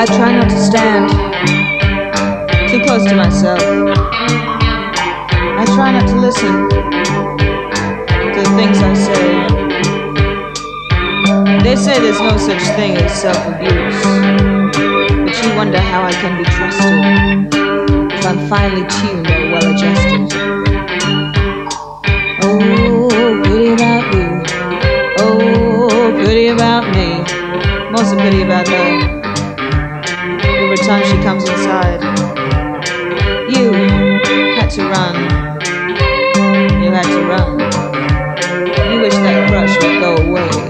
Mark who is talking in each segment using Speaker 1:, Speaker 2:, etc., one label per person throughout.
Speaker 1: I try not to stand too close to myself. I try not to listen to the things I say. They say there's no such thing as self abuse, but you wonder how I can be trusted finely tuned or well adjusted. Oh, pretty about you. Oh, pretty about me. Most pretty about her. Every time she comes inside, you had to run. You had to run. You wish that crush would go away.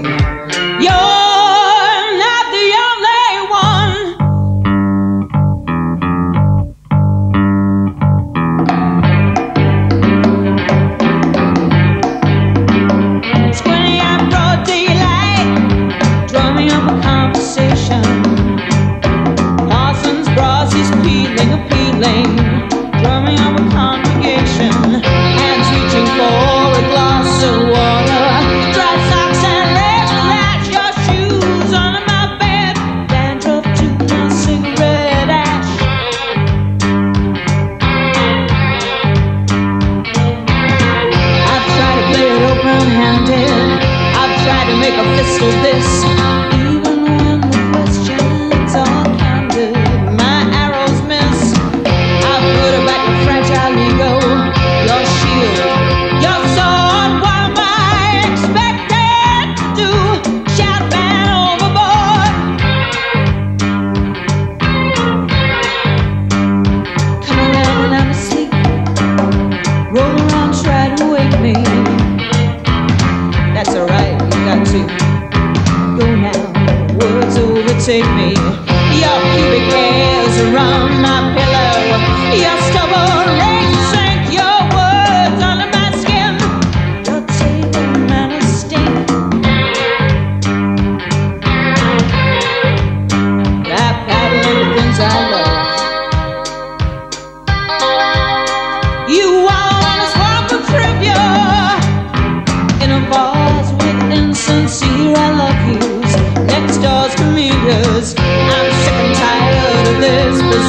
Speaker 1: for this. Save me.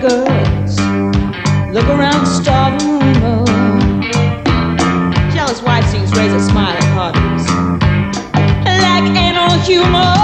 Speaker 1: girls look around the starving room. Jealous wife seems raise a smile at parties like anal humor.